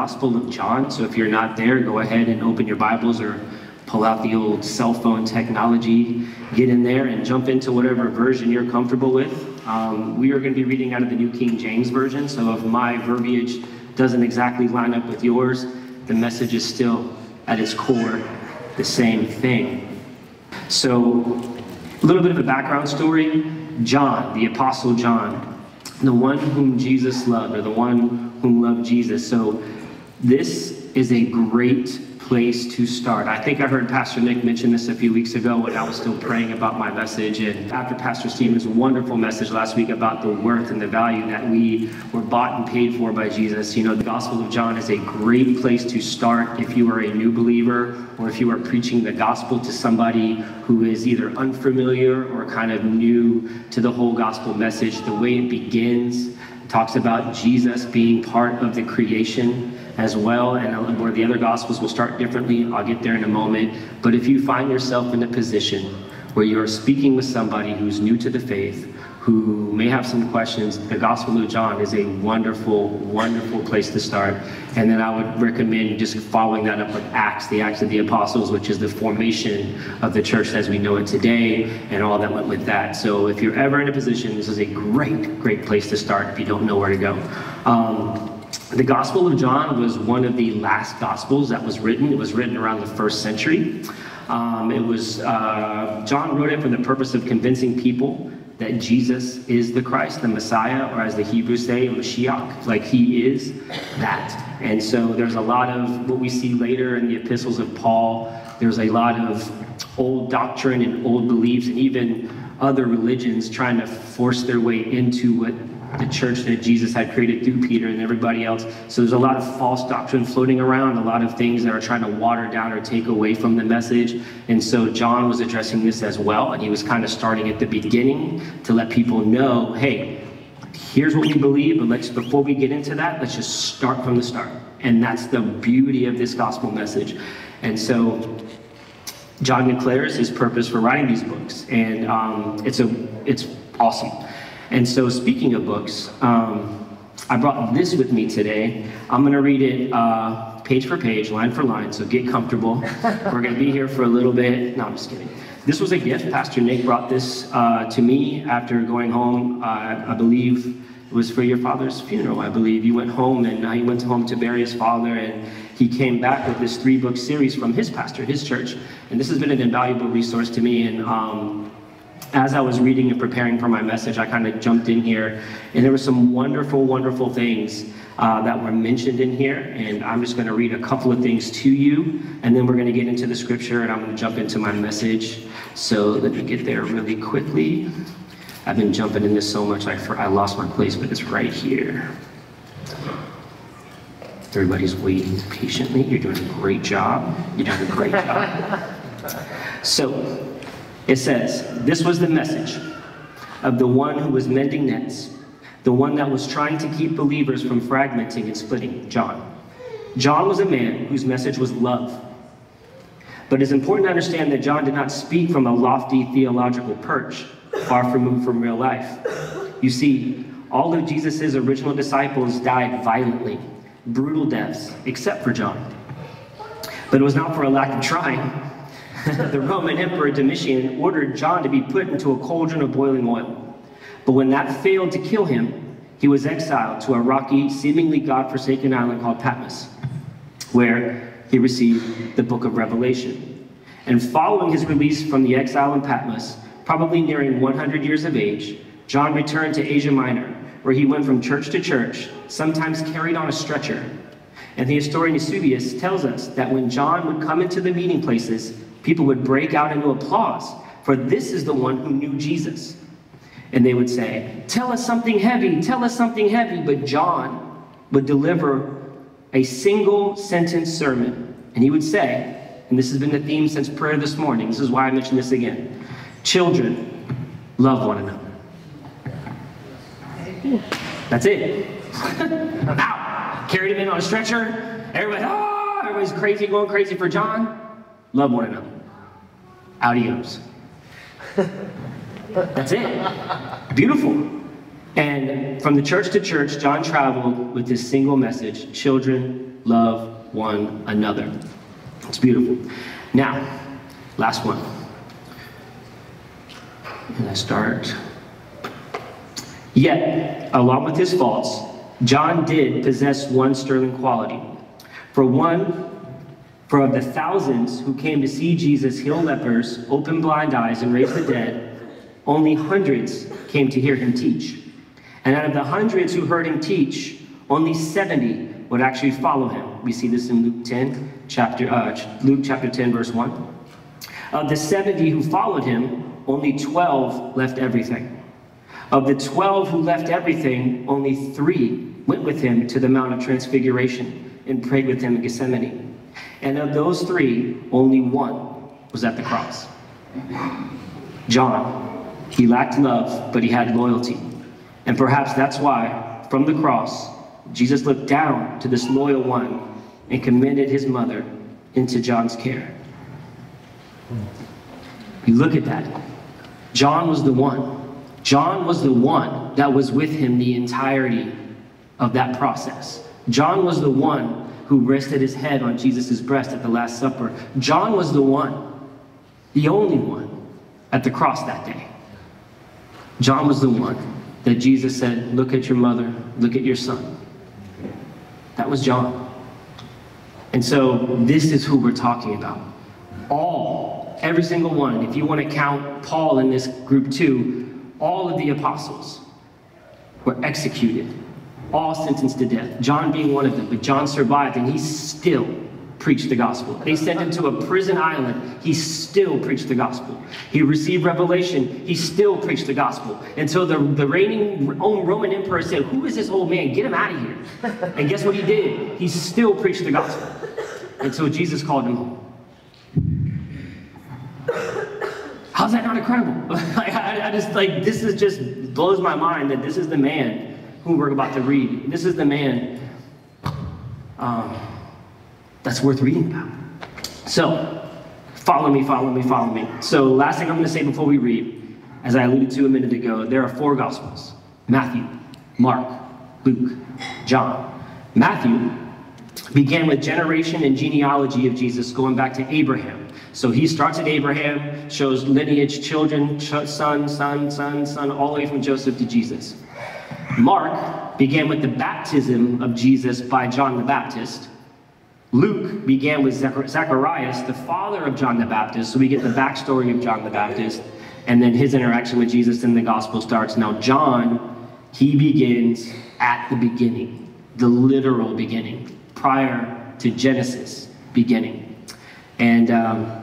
Gospel of John. So if you're not there, go ahead and open your Bibles or pull out the old cell phone technology, get in there and jump into whatever version you're comfortable with. Um, we are going to be reading out of the New King James Version, so if my verbiage doesn't exactly line up with yours, the message is still at its core the same thing. So, a little bit of a background story John, the Apostle John, the one whom Jesus loved, or the one whom loved Jesus. So, this is a great place to start. I think I heard Pastor Nick mention this a few weeks ago when I was still praying about my message. And after Pastor Stephen's wonderful message last week about the worth and the value that we were bought and paid for by Jesus, you know, the Gospel of John is a great place to start if you are a new believer or if you are preaching the gospel to somebody who is either unfamiliar or kind of new to the whole gospel message. The way it begins talks about Jesus being part of the creation as well, and where the other gospels will start differently. I'll get there in a moment. But if you find yourself in a position where you're speaking with somebody who's new to the faith, who may have some questions, the Gospel of John is a wonderful, wonderful place to start. And then I would recommend just following that up with Acts, the Acts of the Apostles, which is the formation of the church as we know it today, and all that went with that. So if you're ever in a position, this is a great, great place to start if you don't know where to go. Um, the Gospel of John was one of the last Gospels that was written. It was written around the first century. Um, it was uh, John wrote it for the purpose of convincing people that Jesus is the Christ, the Messiah, or as the Hebrews say, Mashiach, like he is that. And so there's a lot of what we see later in the epistles of Paul. There's a lot of old doctrine and old beliefs, and even other religions trying to force their way into what the church that Jesus had created through Peter and everybody else. So there's a lot of false doctrine floating around, a lot of things that are trying to water down or take away from the message. And so John was addressing this as well, and he was kind of starting at the beginning to let people know, hey, here's what we believe, but let's before we get into that, let's just start from the start. And that's the beauty of this gospel message. And so John declares his purpose for writing these books, and um, it's a it's awesome. And so, speaking of books, um, I brought this with me today. I'm going to read it uh, page for page, line for line, so get comfortable. We're going to be here for a little bit. No, I'm just kidding. This was a gift. Pastor Nick brought this uh, to me after going home. Uh, I believe it was for your father's funeral. I believe you went home and uh, he went home to bury his father, and he came back with this three book series from his pastor, his church. And this has been an invaluable resource to me. And um, as I was reading and preparing for my message, I kind of jumped in here, and there were some wonderful, wonderful things uh, that were mentioned in here. And I'm just going to read a couple of things to you, and then we're going to get into the scripture, and I'm going to jump into my message. So let me get there really quickly. I've been jumping in this so much, I, I lost my place, but it's right here. Everybody's waiting patiently. You're doing a great job. You're doing a great job. So, it says, This was the message of the one who was mending nets, the one that was trying to keep believers from fragmenting and splitting, John. John was a man whose message was love. But it's important to understand that John did not speak from a lofty theological perch, far removed from real life. You see, all of Jesus' original disciples died violently, brutal deaths, except for John. But it was not for a lack of trying. The Roman Emperor Domitian ordered John to be put into a cauldron of boiling oil. But when that failed to kill him, he was exiled to a rocky, seemingly God-forsaken island called Patmos, where he received the book of Revelation. And following his release from the exile in Patmos, probably nearing 100 years of age, John returned to Asia Minor, where he went from church to church, sometimes carried on a stretcher. And the historian Eusebius tells us that when John would come into the meeting places, people would break out into applause, for this is the one who knew Jesus. And they would say, Tell us something heavy, tell us something heavy. But John would deliver a single sentence sermon. And he would say, and this has been the theme since prayer this morning, this is why I mention this again Children, love one another. That's it. now, carried him in on a stretcher. Everybody, oh, everybody's crazy, going crazy for John. Love one another. Adios. That's it. Beautiful. And from the church to church, John traveled with this single message children, love one another. It's beautiful. Now, last one. And I start. Yet, along with his faults, John did possess one sterling quality. For one, for of the thousands who came to see Jesus heal lepers, open blind eyes, and raise the dead, only hundreds came to hear him teach. And out of the hundreds who heard him teach, only 70 would actually follow him. We see this in Luke 10, chapter, uh, Luke chapter 10, verse 1. Of the 70 who followed him, only 12 left everything. Of the 12 who left everything, only three went with him to the Mount of Transfiguration and prayed with him in Gethsemane. And of those three, only one was at the cross. John. He lacked love, but he had loyalty. And perhaps that's why, from the cross, Jesus looked down to this loyal one and commended his mother into John's care. You look at that. John was the one. John was the one that was with him the entirety of that process. John was the one who rested his head on Jesus' breast at the Last Supper. John was the one, the only one, at the cross that day. John was the one that Jesus said, Look at your mother, look at your son. That was John. And so this is who we're talking about. All, every single one, if you want to count Paul in this group too, all of the apostles were executed, all sentenced to death. John being one of them, but John survived and he still preached the gospel. They sent him to a prison island. He still preached the gospel. He received revelation. He still preached the gospel. Until the, the reigning own Roman emperor said, Who is this old man? Get him out of here. And guess what he did? He still preached the gospel until Jesus called him home. How's that not incredible? I, I just like, this is just blows my mind that this is the man who we're about to read. This is the man. Um, that's worth reading about. So, follow me, follow me, follow me. So, last thing I'm going to say before we read, as I alluded to a minute ago, there are four Gospels Matthew, Mark, Luke, John. Matthew began with generation and genealogy of Jesus going back to Abraham. So he starts at Abraham, shows lineage, children, son, son, son, son, all the way from Joseph to Jesus. Mark began with the baptism of Jesus by John the Baptist. Luke began with Zacharias, the father of John the Baptist, so we get the backstory of John the Baptist, and then his interaction with Jesus in the gospel starts. Now, John, he begins at the beginning, the literal beginning, prior to Genesis beginning, and um,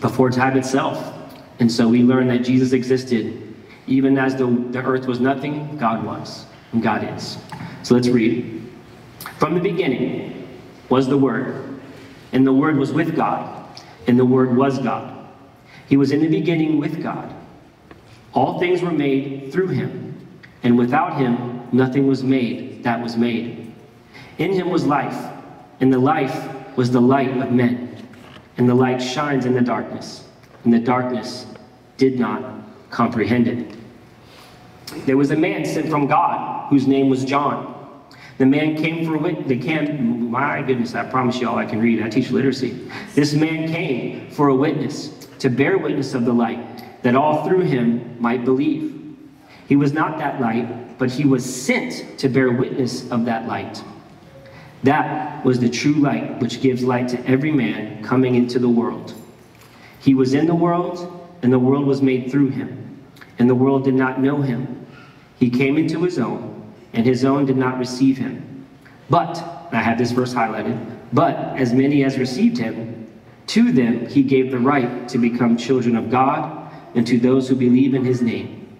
before time itself. And so we learn that Jesus existed. Even as the, the earth was nothing, God was, and God is. So let's read. From the beginning, was the Word, and the Word was with God, and the Word was God. He was in the beginning with God. All things were made through him, and without him nothing was made that was made. In him was life, and the life was the light of men. And the light shines in the darkness, and the darkness did not comprehend it. There was a man sent from God whose name was John. The man came for wit. They came. My goodness, I promise y'all I can read. I teach literacy. This man came for a witness to bear witness of the light, that all through him might believe. He was not that light, but he was sent to bear witness of that light. That was the true light, which gives light to every man coming into the world. He was in the world, and the world was made through him, and the world did not know him. He came into his own and his own did not receive him. But, I have this verse highlighted, but as many as received him, to them he gave the right to become children of God, and to those who believe in his name,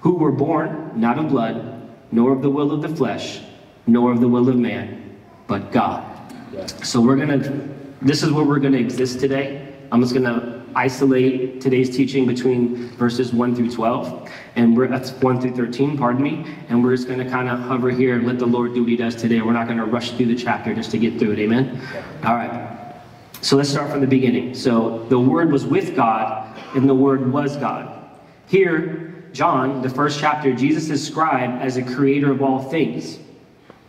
who were born not of blood, nor of the will of the flesh, nor of the will of man, but God. So we're going to, this is where we're going to exist today. I'm just going to isolate today's teaching between verses 1 through 12, and we're that's 1 through 13, pardon me, and we're just going to kind of hover here and let the Lord do what he does today. We're not going to rush through the chapter just to get through it, amen? All right. So let's start from the beginning. So the Word was with God, and the Word was God. Here, John, the first chapter, Jesus is described as a creator of all things.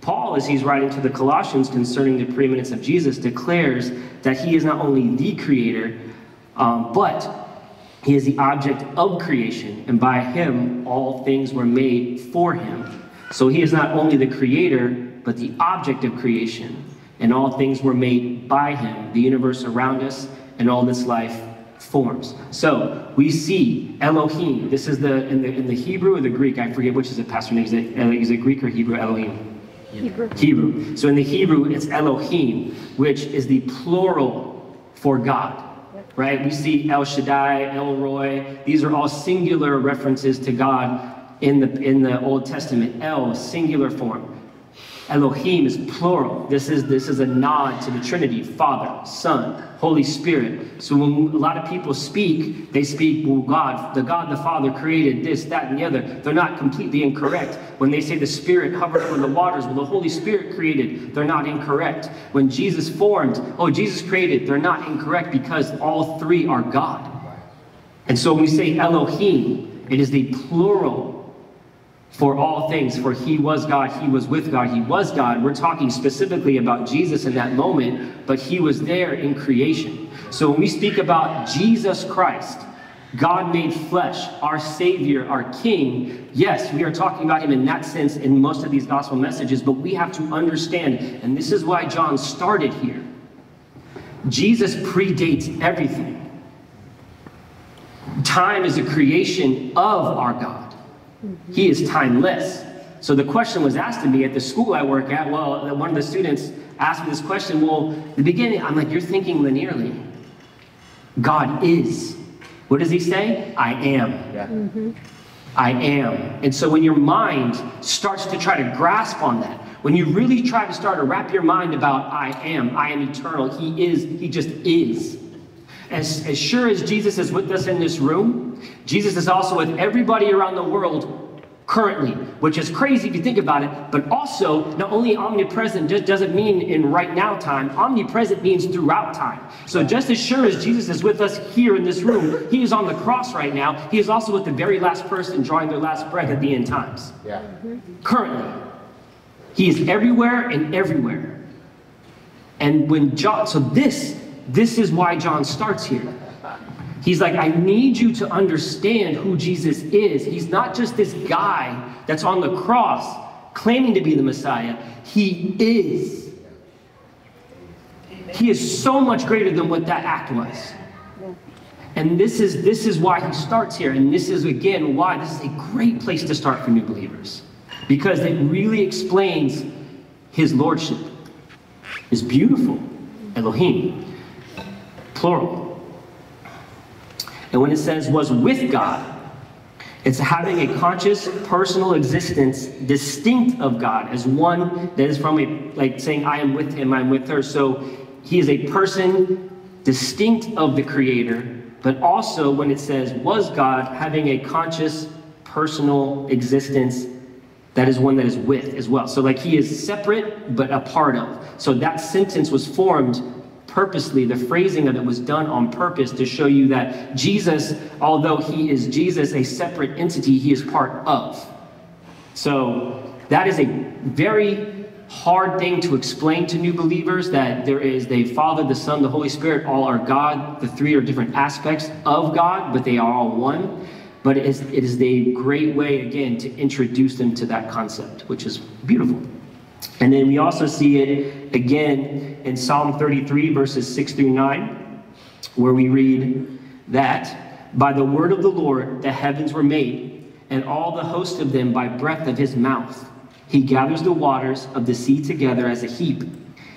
Paul, as he's writing to the Colossians concerning the preeminence of Jesus, declares that he is not only the creator, um, but he is the object of creation, and by him all things were made for him. So he is not only the creator, but the object of creation, and all things were made by him, the universe around us, and all this life forms. So we see Elohim. This is the in the in the Hebrew or the Greek. I forget which is it, Pastor Nick. Is it, uh, is it Greek or Hebrew? Elohim. Hebrew. Hebrew. So in the Hebrew, it's Elohim, which is the plural for God. Right? We see El Shaddai, El Roi. These are all singular references to God in the in the Old Testament. El, singular form. Elohim is plural. This is, this is a nod to the Trinity Father, Son, Holy Spirit. So when a lot of people speak, they speak, well, God, the God the Father created this, that, and the other. They're not completely incorrect. When they say the Spirit hovered over the waters, well, the Holy Spirit created, they're not incorrect. When Jesus formed, oh, Jesus created, they're not incorrect because all three are God. And so when we say Elohim, it is the plural for all things, for he was God, he was with God, he was God. We're talking specifically about Jesus in that moment, but he was there in creation. So when we speak about Jesus Christ, God made flesh, our Savior, our King, yes, we are talking about him in that sense in most of these gospel messages, but we have to understand, and this is why John started here. Jesus predates everything. Time is a creation of our God. He is timeless. So the question was asked to me at the school I work at. Well, one of the students asked me this question. Well, the beginning, I'm like, you're thinking linearly. God is. What does he say? I am. Yeah. Mm-hmm. I am. And so when your mind starts to try to grasp on that, when you really try to start to wrap your mind about I am, I am eternal, he is, he just is. As, as sure as Jesus is with us in this room, Jesus is also with everybody around the world currently, which is crazy if you think about it, but also not only omnipresent just doesn't mean in right now time, omnipresent means throughout time. So just as sure as Jesus is with us here in this room, he is on the cross right now, he is also with the very last person drawing their last breath at the end times. Yeah. Currently. He is everywhere and everywhere. And when John, so this this is why John starts here. He's like, I need you to understand who Jesus is. He's not just this guy that's on the cross claiming to be the Messiah, he is. He is so much greater than what that act was. And this is this is why he starts here. And this is again why this is a great place to start for new believers. Because it really explains his lordship. Is beautiful. Elohim plural. And when it says was with God, it's having a conscious personal existence distinct of God as one that is from a, like saying, I am with him, I'm with her. So he is a person distinct of the Creator, but also when it says was God, having a conscious personal existence that is one that is with as well. So like he is separate but a part of. So that sentence was formed purposely, the phrasing of it was done on purpose to show you that Jesus, although he is Jesus, a separate entity, he is part of. So that is a very hard thing to explain to new believers that there is the Father, the Son, the Holy Spirit, all are God. The three are different aspects of God, but they are all one. But it is, it is a great way, again, to introduce them to that concept, which is beautiful. And then we also see it again in Psalm 33, verses 6 through 9, where we read that by the word of the Lord the heavens were made, and all the host of them by breath of his mouth. He gathers the waters of the sea together as a heap.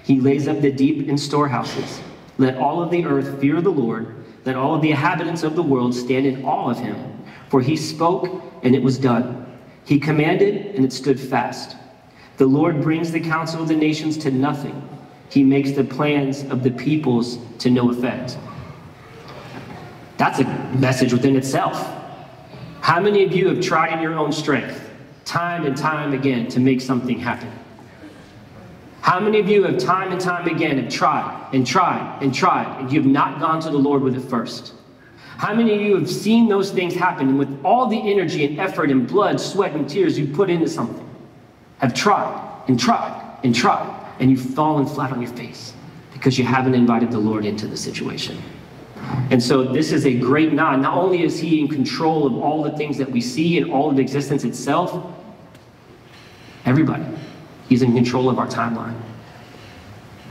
He lays up the deep in storehouses. Let all of the earth fear the Lord. Let all of the inhabitants of the world stand in awe of him. For he spoke, and it was done. He commanded, and it stood fast. The Lord brings the counsel of the nations to nothing. He makes the plans of the peoples to no effect. That's a message within itself. How many of you have tried in your own strength, time and time again, to make something happen? How many of you have time and time again have tried and tried and tried and you have not gone to the Lord with it first? How many of you have seen those things happen and with all the energy and effort and blood, sweat, and tears you put into something? Have tried. and tried and tried, and you've fallen flat on your face because you haven't invited the Lord into the situation. And so this is a great nod. Not only is he in control of all the things that we see and all of existence itself, everybody. He's in control of our timeline.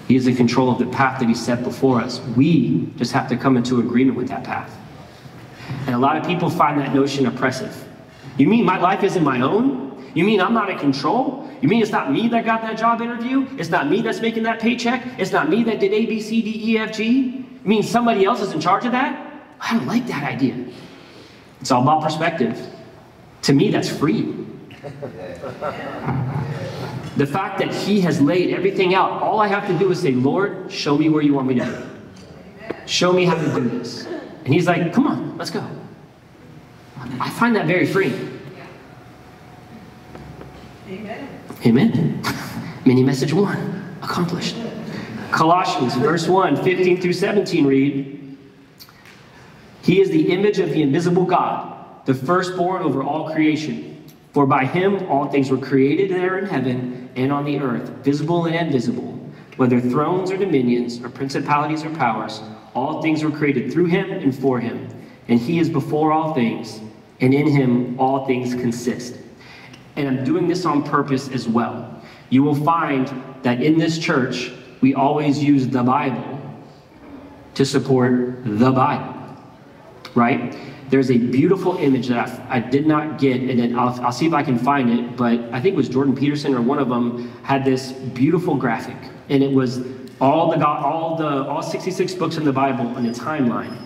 He is in control of the path that he set before us. We just have to come into agreement with that path. And a lot of people find that notion oppressive. You mean my life isn't my own? You mean I'm not in control? You mean it's not me that got that job interview? It's not me that's making that paycheck? It's not me that did A, B, C, D, E, F, G? You mean somebody else is in charge of that? I don't like that idea. It's all about perspective. To me, that's free. The fact that He has laid everything out, all I have to do is say, Lord, show me where you want me to go. Show me how to do this. And He's like, come on, let's go. I find that very freeing. Amen. Amen. Mini message one, accomplished. Colossians, verse 1, 15 through 17 read, He is the image of the invisible God, the firstborn over all creation. For by him all things were created there in heaven and on the earth, visible and invisible, whether thrones or dominions or principalities or powers, all things were created through him and for him. And he is before all things, and in him all things consist. And I'm doing this on purpose as well. You will find that in this church, we always use the Bible to support the Bible, right? There's a beautiful image that I, I did not get, and then I'll, I'll see if I can find it, but I think it was Jordan Peterson or one of them had this beautiful graphic, and it was all the all the all 66 books in the Bible on a timeline,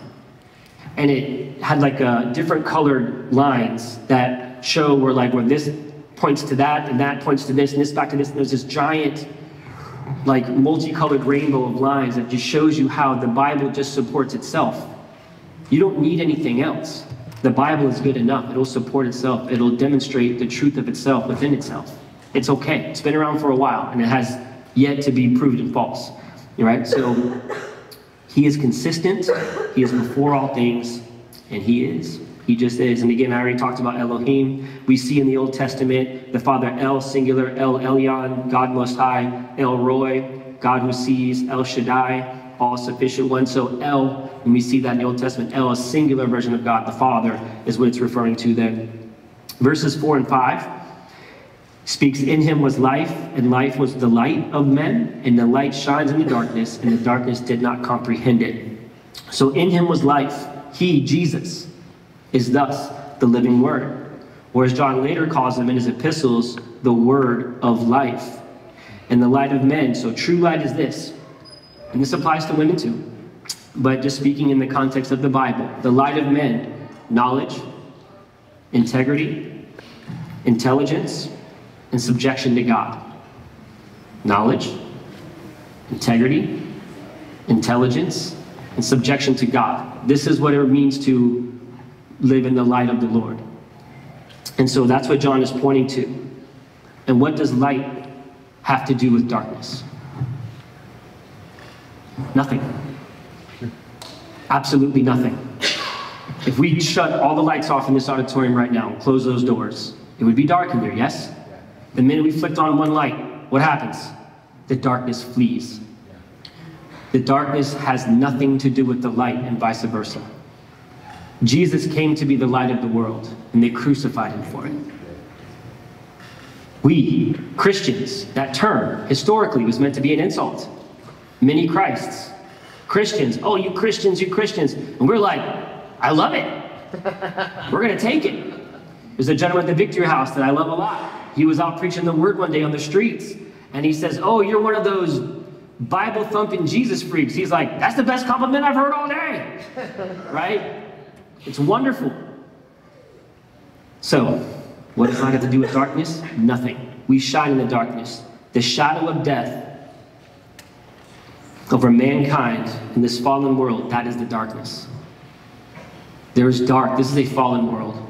and it had like a different colored lines that show where like where this points to that, and that points to this, and this back to this, and there's this giant like multicolored rainbow of lines that just shows you how the Bible just supports itself. You don't need anything else. The Bible is good enough. It'll support itself. It'll demonstrate the truth of itself within itself. It's okay. It's been around for a while and it has yet to be proven false. Right? So he is consistent. He is before all things and he is. He just is. And again, I already talked about Elohim. We see in the Old Testament the Father El, singular, El Elyon, God Most High, El Roi, God who sees, El Shaddai, all sufficient one. So El, when we see that in the Old Testament, El, a singular version of God, the Father, is what it's referring to then. Verses 4 and 5 speaks, In him was life, and life was the light of men, and the light shines in the darkness, and the darkness did not comprehend it. So in him was life, he, Jesus is thus the living word. Or as John later calls him in his epistles, the word of life and the light of men. So true light is this, and this applies to women too, but just speaking in the context of the Bible, the light of men, knowledge, integrity, intelligence, and subjection to God. Knowledge, integrity, intelligence, and subjection to God. This is what it means to live in the light of the Lord. And so that's what John is pointing to. And what does light have to do with darkness? Nothing. Absolutely nothing. If we shut all the lights off in this auditorium right now and close those doors, it would be dark in there, yes? The minute we flicked on one light, what happens? The darkness flees. The darkness has nothing to do with the light and vice versa. Jesus came to be the light of the world, and they crucified him for it. We, Christians, that term historically was meant to be an insult. Many Christs. Christians, oh, you Christians, you Christians. And we're like, I love it. We're going to take it. There's a gentleman at the Victory House that I love a lot. He was out preaching the word one day on the streets, and he says, Oh, you're one of those Bible thumping Jesus freaks. He's like, That's the best compliment I've heard all day. right? It's wonderful. So, what does light have to do with darkness? Nothing. We shine in the darkness. The shadow of death over mankind in this fallen world, that is the darkness. There is dark. This is a fallen world.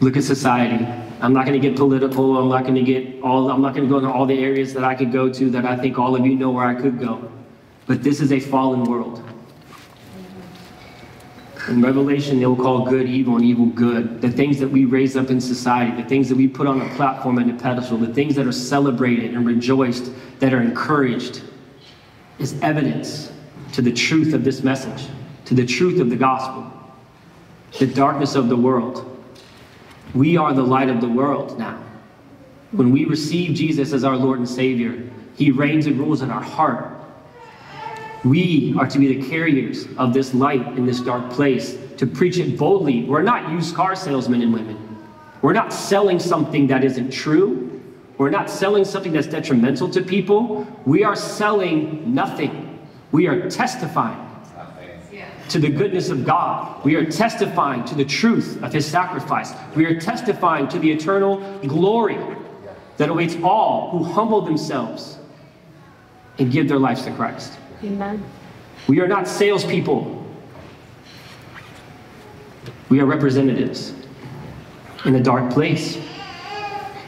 Look at society. I'm not going to get political. I'm not going to get all. I'm not going to go into all the areas that I could go to that I think all of you know where I could go. But this is a fallen world. In Revelation, they will call good evil and evil good. The things that we raise up in society, the things that we put on a platform and a pedestal, the things that are celebrated and rejoiced, that are encouraged, is evidence to the truth of this message, to the truth of the gospel, the darkness of the world. We are the light of the world now. When we receive Jesus as our Lord and Savior, He reigns and rules in our heart. We are to be the carriers of this light in this dark place, to preach it boldly. We're not used car salesmen and women. We're not selling something that isn't true. We're not selling something that's detrimental to people. We are selling nothing. We are testifying to the goodness of God. We are testifying to the truth of his sacrifice. We are testifying to the eternal glory that awaits all who humble themselves and give their lives to Christ. Amen. We are not salespeople. We are representatives in a dark place.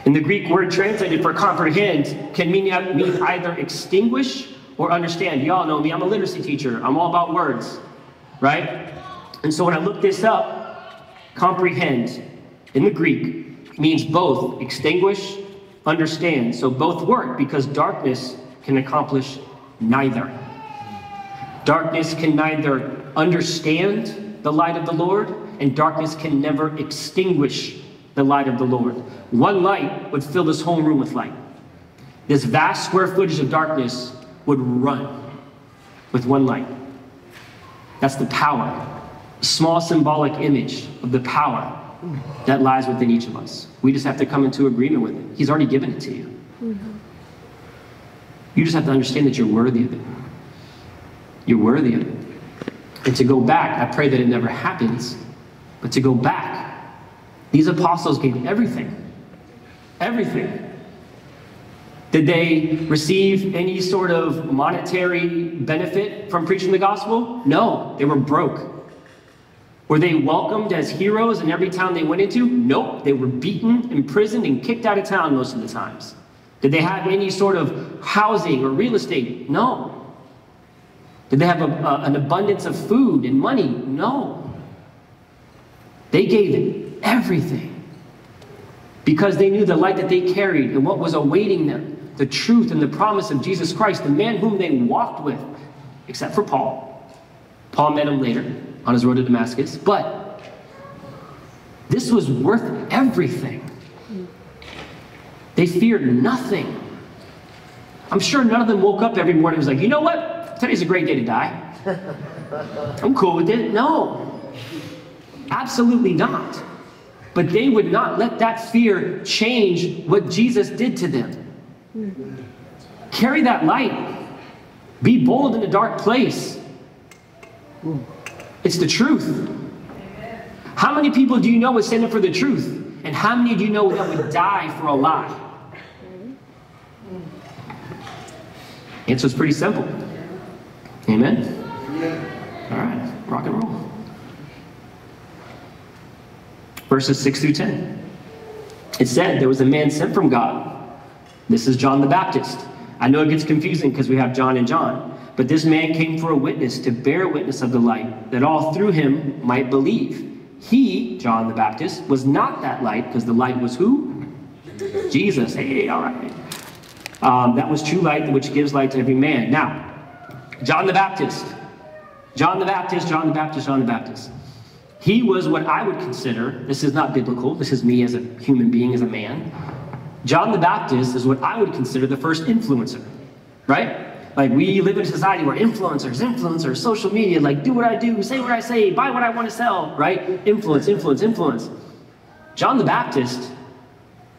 And the Greek word translated for comprehend can mean, mean either extinguish or understand. Y'all know me, I'm a literacy teacher. I'm all about words, right? And so when I looked this up, comprehend in the Greek means both extinguish, understand. So both work because darkness can accomplish neither. Darkness can neither understand the light of the Lord, and darkness can never extinguish the light of the Lord. One light would fill this whole room with light. This vast square footage of darkness would run with one light. That's the power, a small symbolic image of the power that lies within each of us. We just have to come into agreement with it. He's already given it to you. Mm-hmm. You just have to understand that you're worthy of it. You're worthy of it. And to go back, I pray that it never happens, but to go back. These apostles gave everything. Everything. Did they receive any sort of monetary benefit from preaching the gospel? No, they were broke. Were they welcomed as heroes in every town they went into? Nope, they were beaten, imprisoned, and kicked out of town most of the times. Did they have any sort of housing or real estate? No. Did they have a, a, an abundance of food and money? No. They gave it everything because they knew the light that they carried and what was awaiting them the truth and the promise of Jesus Christ, the man whom they walked with, except for Paul. Paul met him later on his road to Damascus, but this was worth everything. They feared nothing. I'm sure none of them woke up every morning and was like, you know what? Today's a great day to die. I'm cool with it. No, absolutely not. But they would not let that fear change what Jesus did to them. Carry that light. Be bold in a dark place. It's the truth. How many people do you know would stand up for the truth? And how many do you know that would die for a lie? Answer's pretty simple. Amen? All right, rock and roll. Verses 6 through 10. It said, There was a man sent from God. This is John the Baptist. I know it gets confusing because we have John and John. But this man came for a witness, to bear witness of the light, that all through him might believe. He, John the Baptist, was not that light, because the light was who? Jesus. Hey, all right. Um, that was true light, which gives light to every man. Now, John the Baptist. John the Baptist, John the Baptist, John the Baptist. He was what I would consider, this is not biblical, this is me as a human being, as a man. John the Baptist is what I would consider the first influencer, right? Like we live in a society where influencers, influencers, social media, like do what I do, say what I say, buy what I want to sell, right? Influence, influence, influence. John the Baptist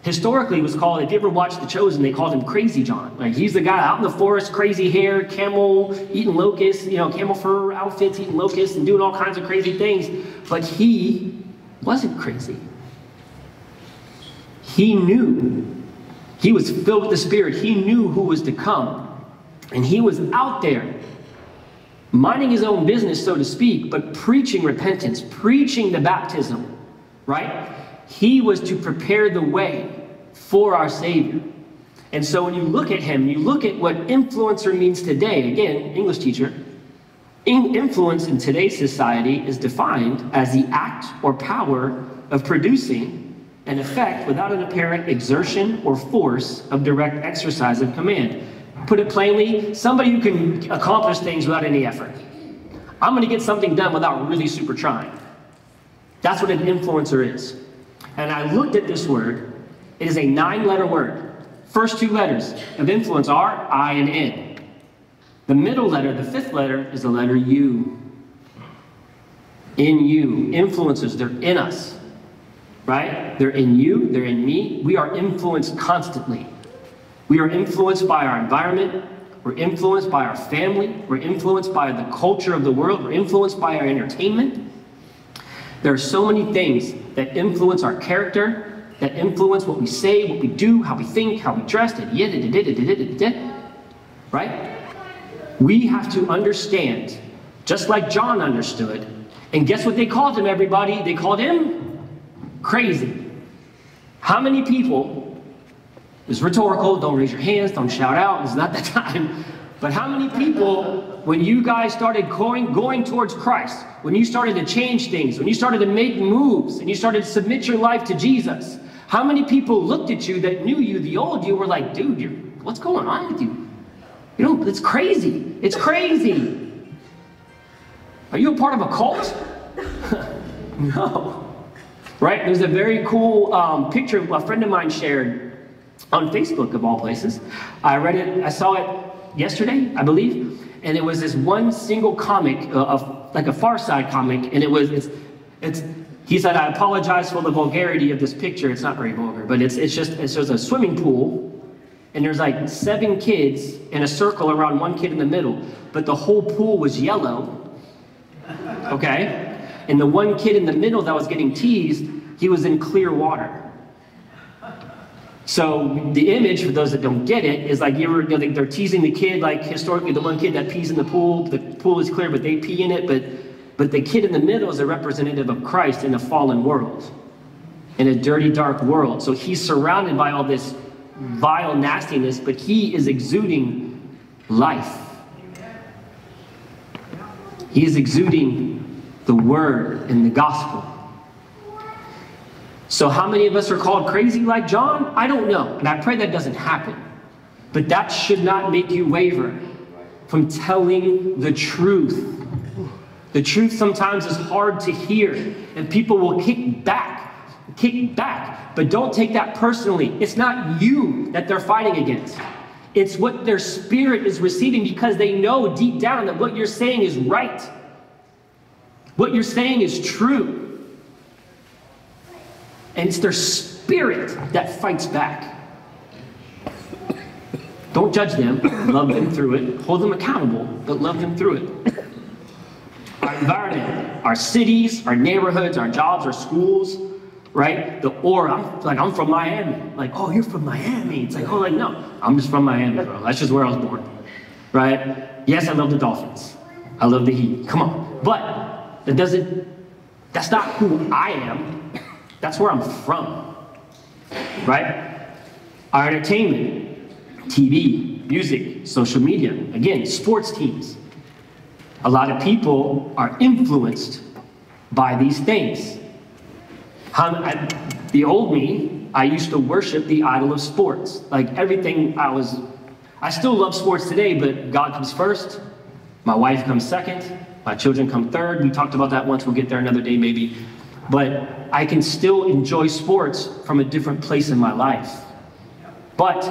historically was called, if you ever watched The Chosen, they called him Crazy John. Like he's the guy out in the forest, crazy hair, camel, eating locusts, you know, camel fur outfits, eating locusts and doing all kinds of crazy things. But he wasn't crazy. He knew. He was filled with the Spirit. He knew who was to come. And he was out there minding his own business, so to speak, but preaching repentance, preaching the baptism, right? He was to prepare the way for our Savior. And so when you look at him, you look at what influencer means today, again, English teacher, In- influence in today's society is defined as the act or power of producing an effect without an apparent exertion or force of direct exercise of command. Put it plainly, somebody who can accomplish things without any effort. I'm going to get something done without really super trying. That's what an influencer is. And I looked at this word. It is a nine letter word. First two letters of influence are I and N. The middle letter, the fifth letter, is the letter U. In you. influences, they're in us. Right? They're in you, they're in me. We are influenced constantly. We are influenced by our environment, we're influenced by our family, we're influenced by the culture of the world, we're influenced by our entertainment. There are so many things that influence our character, that influence what we say, what we do, how we think, how we dress, right? We have to understand, just like John understood. And guess what they called him, everybody? They called him crazy. How many people, it's rhetorical, don't raise your hands, don't shout out, it's not that time. But how many people, when you guys started going, going towards Christ, when you started to change things, when you started to make moves, and you started to submit your life to Jesus, how many people looked at you that knew you, the old you, were like, dude, you're, what's going on with you? You know, it's crazy. It's crazy. Are you a part of a cult? no. Right? There's a very cool um, picture a friend of mine shared on Facebook, of all places. I read it, I saw it yesterday, I believe, and it was this one single comic, uh, of, like a Far Side comic, and it was, it's, it's, he said, I apologize for the vulgarity of this picture. It's not very vulgar, but it's, it's just, it's just a swimming pool, and there's like seven kids in a circle around one kid in the middle, but the whole pool was yellow, okay? And the one kid in the middle that was getting teased, he was in clear water. So the image, for those that don't get it, is like you ever, they're teasing the kid, like historically the one kid that pees in the pool, the pool is clear, but they pee in it, but, but the kid in the middle is a representative of Christ in a fallen world, in a dirty, dark world. So he's surrounded by all this vile nastiness, but he is exuding life. He is exuding the word and the gospel. So, how many of us are called crazy like John? I don't know. And I pray that doesn't happen. But that should not make you waver from telling the truth. The truth sometimes is hard to hear, and people will kick back, kick back. But don't take that personally. It's not you that they're fighting against. It's what their spirit is receiving because they know deep down that what you're saying is right. What you're saying is true. And it's their spirit that fights back. Don't judge them, love them through it, hold them accountable, but love them through it. Our environment, our cities, our neighborhoods, our jobs, our schools, right? The I'm like I'm from Miami. Like, oh, you're from Miami. It's like, oh, like no, I'm just from Miami, bro. That's just where I was born, right? Yes, I love the Dolphins. I love the Heat. Come on, but that doesn't. That's not who I am. That's where I'm from, right? Our entertainment, TV, music, social media, again, sports teams. A lot of people are influenced by these things. The old me, I used to worship the idol of sports. Like everything I was, I still love sports today, but God comes first, my wife comes second, my children come third. We talked about that once, we'll get there another day maybe. But I can still enjoy sports from a different place in my life. But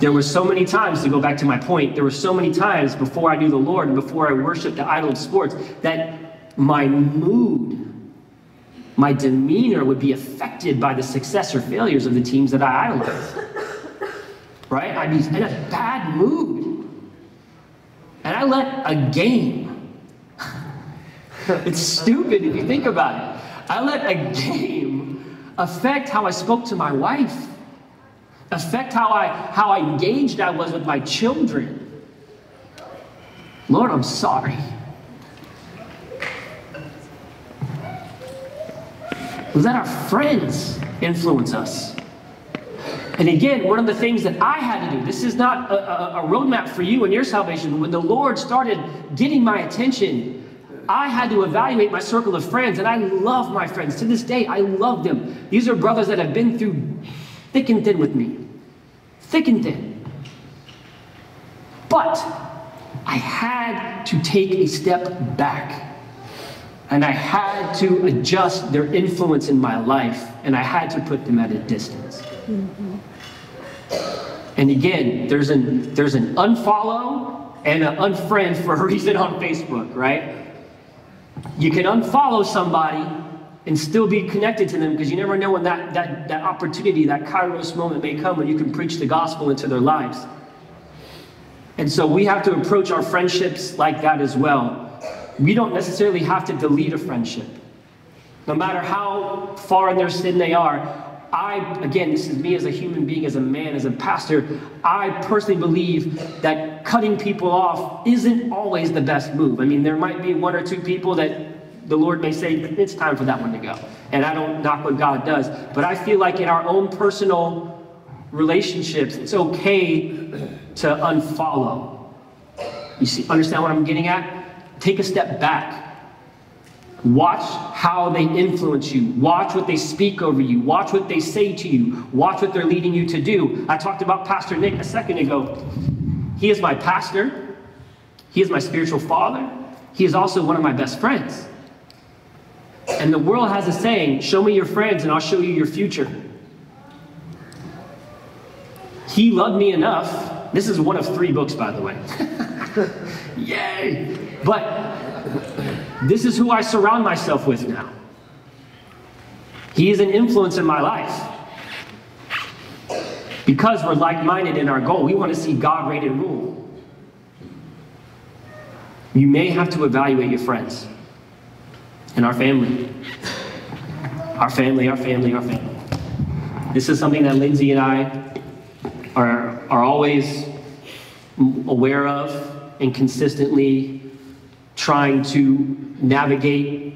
there were so many times, to go back to my point, there were so many times before I knew the Lord and before I worshiped the idol of sports that my mood, my demeanor would be affected by the success or failures of the teams that I idolized. Right? I'd be in a bad mood. And I let a game, it's stupid if you think about it. I let a game affect how I spoke to my wife, affect how I, how I engaged I was with my children. Lord, I'm sorry. Let our friends influence us. And again, one of the things that I had to do, this is not a, a, a roadmap for you and your salvation. When the Lord started getting my attention, I had to evaluate my circle of friends, and I love my friends. To this day, I love them. These are brothers that have been through thick and thin with me. Thick and thin. But I had to take a step back. And I had to adjust their influence in my life, and I had to put them at a distance. Mm-hmm. And again, there's an, there's an unfollow and an unfriend for a reason on Facebook, right? You can unfollow somebody and still be connected to them because you never know when that, that, that opportunity, that kairos moment may come when you can preach the gospel into their lives. And so we have to approach our friendships like that as well. We don't necessarily have to delete a friendship. No matter how far in their sin they are, I, again, this is me as a human being, as a man, as a pastor, I personally believe that cutting people off isn't always the best move. I mean, there might be one or two people that the Lord may say, it's time for that one to go. And I don't knock what God does. But I feel like in our own personal relationships, it's okay to unfollow. You see, understand what I'm getting at? Take a step back Watch how they influence you. Watch what they speak over you. Watch what they say to you. Watch what they're leading you to do. I talked about Pastor Nick a second ago. He is my pastor, he is my spiritual father, he is also one of my best friends. And the world has a saying show me your friends and I'll show you your future. He loved me enough. This is one of three books, by the way. Yay! But this is who I surround myself with now. He is an influence in my life. Because we're like minded in our goal, we want to see God reign and rule. You may have to evaluate your friends and our family. Our family, our family, our family. This is something that Lindsay and I are, are always aware of and consistently trying to navigate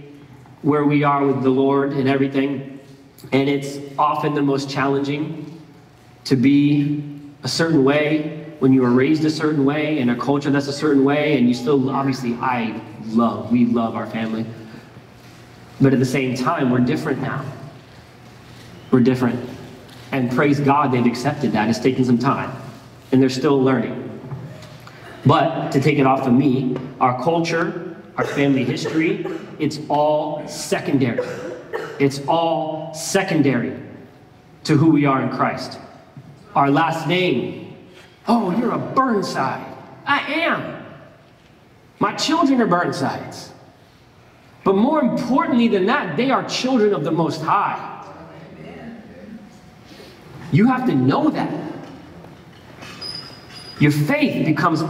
where we are with the Lord and everything. And it's often the most challenging to be a certain way when you were raised a certain way in a culture that's a certain way, and you still, obviously, I love, we love our family. But at the same time, we're different now. We're different. And praise God, they've accepted that. It's taken some time, and they're still learning. But to take it off of me, our culture, our family history, it's all secondary. It's all secondary to who we are in Christ. Our last name. Oh, you're a Burnside. I am. My children are Burnsides. But more importantly than that, they are children of the Most High. You have to know that. Your faith becomes,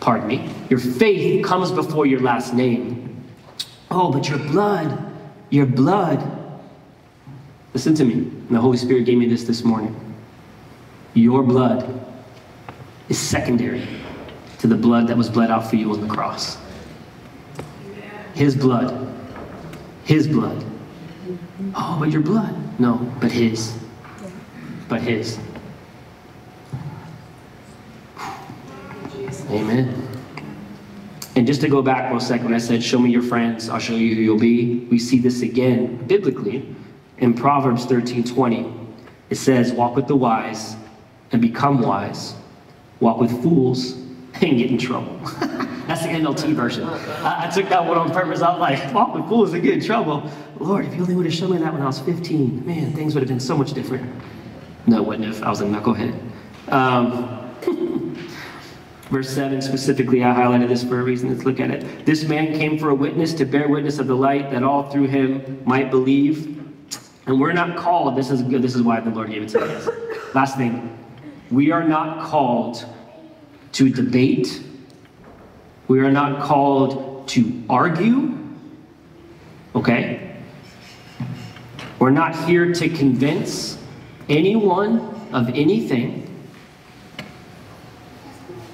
pardon me, your faith comes before your last name. Oh, but your blood, your blood. Listen to me. And the Holy Spirit gave me this this morning. Your blood is secondary to the blood that was bled out for you on the cross. His blood. His blood. Oh, but your blood. No, but his. But his. Amen. And just to go back one second, when I said, Show me your friends, I'll show you who you'll be, we see this again biblically in Proverbs 13 20. It says, Walk with the wise and become wise, walk with fools and get in trouble. That's the NLT version. I, I, took that one on purpose. I was like, walk with fools and get in trouble. Lord, if you only would have shown me that when I was 15, man, things would have been so much different. No, wouldn't have. I was a knucklehead. Um, Verse 7 specifically, I highlighted this for a reason. Let's look at it. This man came for a witness to bear witness of the light that all through him might believe. And we're not called, this is good, this is why the Lord gave it to us. Last thing, we are not called to debate, we are not called to argue, okay? We're not here to convince anyone of anything.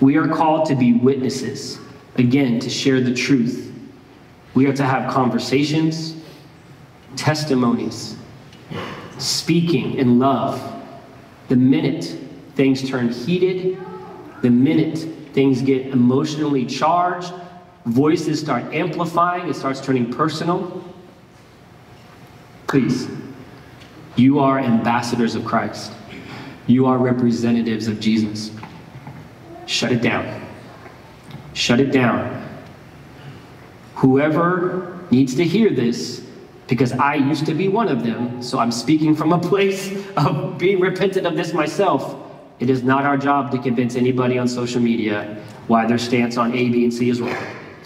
We are called to be witnesses, again, to share the truth. We are to have conversations, testimonies, speaking in love. The minute things turn heated, the minute things get emotionally charged, voices start amplifying, it starts turning personal. Please, you are ambassadors of Christ. You are representatives of Jesus. Shut it down. Shut it down. Whoever needs to hear this, because I used to be one of them, so I'm speaking from a place of being repentant of this myself. It is not our job to convince anybody on social media why their stance on A, B, and C is wrong.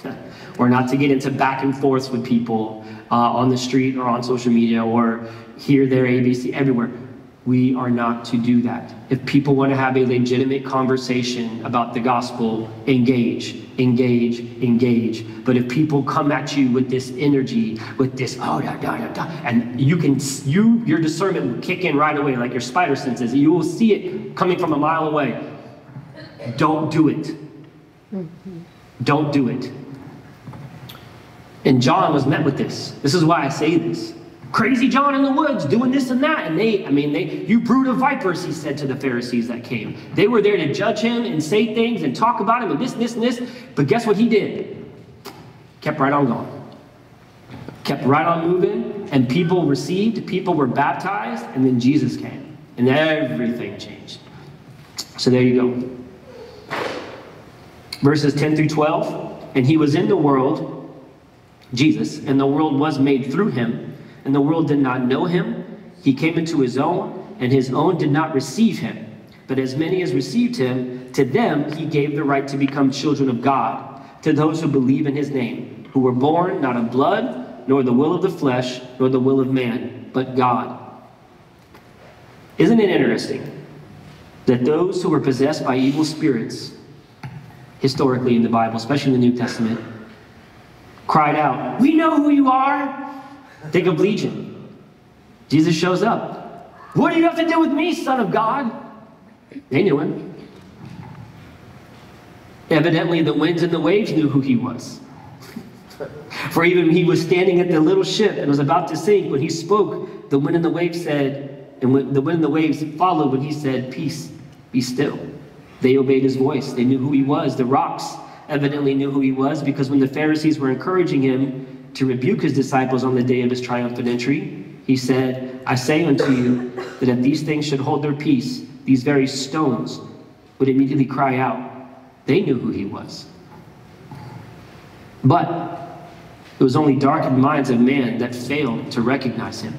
or not to get into back and forths with people uh, on the street or on social media or here, there, ABC, everywhere. We are not to do that. If people want to have a legitimate conversation about the gospel, engage, engage, engage. But if people come at you with this energy, with this, oh, da, da, da, da, and you can, you, your discernment will kick in right away, like your spider senses. You will see it coming from a mile away. Don't do it. Don't do it. And John was met with this. This is why I say this. Crazy John in the woods doing this and that. And they, I mean, they, you brood of vipers, he said to the Pharisees that came. They were there to judge him and say things and talk about him and this, this, and this. But guess what he did? Kept right on going. Kept right on moving. And people received, people were baptized, and then Jesus came. And everything changed. So there you go. Verses 10 through 12. And he was in the world, Jesus, and the world was made through him, and the world did not know him. He came into his own, and his own did not receive him. But as many as received him, to them he gave the right to become children of God, to those who believe in his name, who were born not of blood, nor the will of the flesh, nor the will of man, but God. Isn't it interesting that those who were possessed by evil spirits, historically in the Bible, especially in the New Testament, cried out, We know who you are. Think of Legion. Jesus shows up. What do you have to do with me, Son of God? They knew him. Evidently, the winds and the waves knew who he was. For even he was standing at the little ship and was about to sink when he spoke, the wind and the waves said, and the wind and the waves followed when he said, Peace, be still. They obeyed his voice. They knew who he was. The rocks evidently knew who he was because when the Pharisees were encouraging him to rebuke his disciples on the day of his triumphant entry, he said, I say unto you that if these things should hold their peace, these very stones would immediately cry out. They knew who he was. But it was only darkened minds of man that failed to recognize him.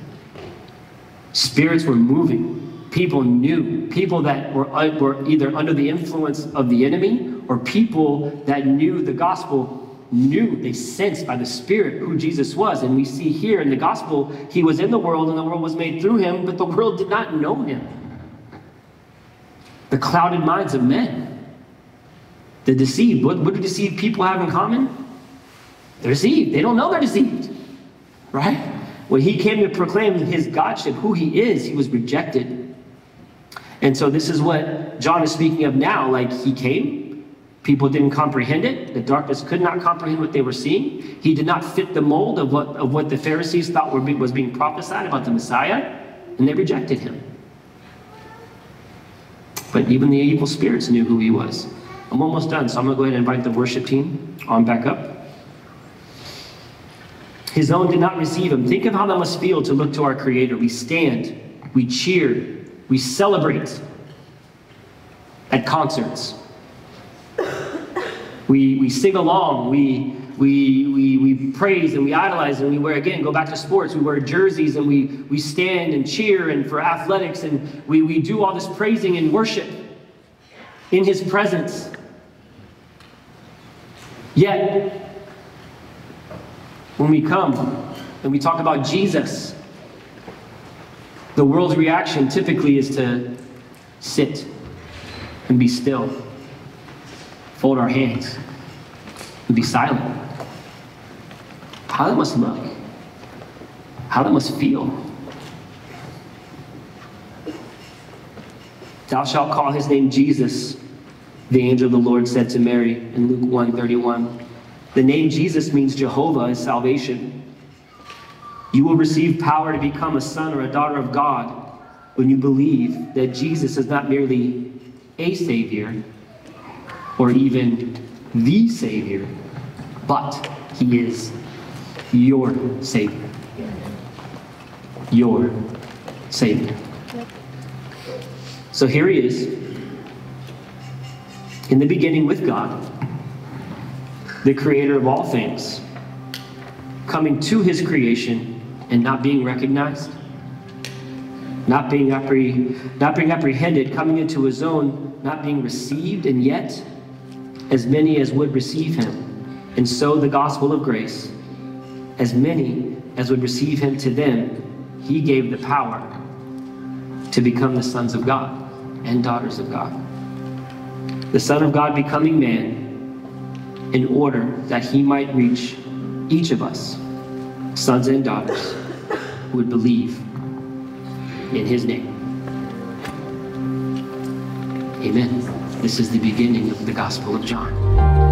Spirits were moving. People knew. People that were, uh, were either under the influence of the enemy or people that knew the gospel knew, they sensed by the Spirit who Jesus was. And we see here in the gospel, he was in the world and the world was made through him, but the world did not know him. The clouded minds of men, the deceived. What, what do deceived people have in common? They're deceived. They don't know they're deceived, right? When he came to proclaim his Godship, who he is, he was rejected. And so this is what John is speaking of now. Like he came, people didn't comprehend it. The darkness could not comprehend what they were seeing. He did not fit the mold of what, of what the Pharisees thought were, was being prophesied about the Messiah, and they rejected him. But even the evil spirits knew who he was. I'm almost done, so I'm going to go ahead and invite the worship team on back up. His own did not receive him. Think of how that must feel to look to our Creator. We stand, we cheer, we celebrate at concerts. We, we sing along, we, we, we, we praise and we idolize and we wear, again, go back to sports, we wear jerseys and we, we stand and cheer and for athletics and we, we do all this praising and worship in His presence. Yet, when we come and we talk about Jesus, the world's reaction typically is to sit and be still, fold our hands, and be silent. How that must look, how that must feel. Thou shalt call his name Jesus, the angel of the Lord said to Mary in Luke 1:31. The name Jesus means Jehovah is salvation. You will receive power to become a son or a daughter of God. when you believe that Jesus is not merely a Savior or even the Savior, but He is your Savior. Your Savior. So here He is, in the beginning with God, the Creator of all things, coming to His creation and not being recognized not being, appre- not being apprehended, coming into his own, not being received, and yet as many as would receive him. And so the gospel of grace, as many as would receive him to them, he gave the power to become the sons of God and daughters of God. The Son of God becoming man in order that he might reach each of us, sons and daughters, would believe in his name. Amen. This is the beginning of the Gospel of John.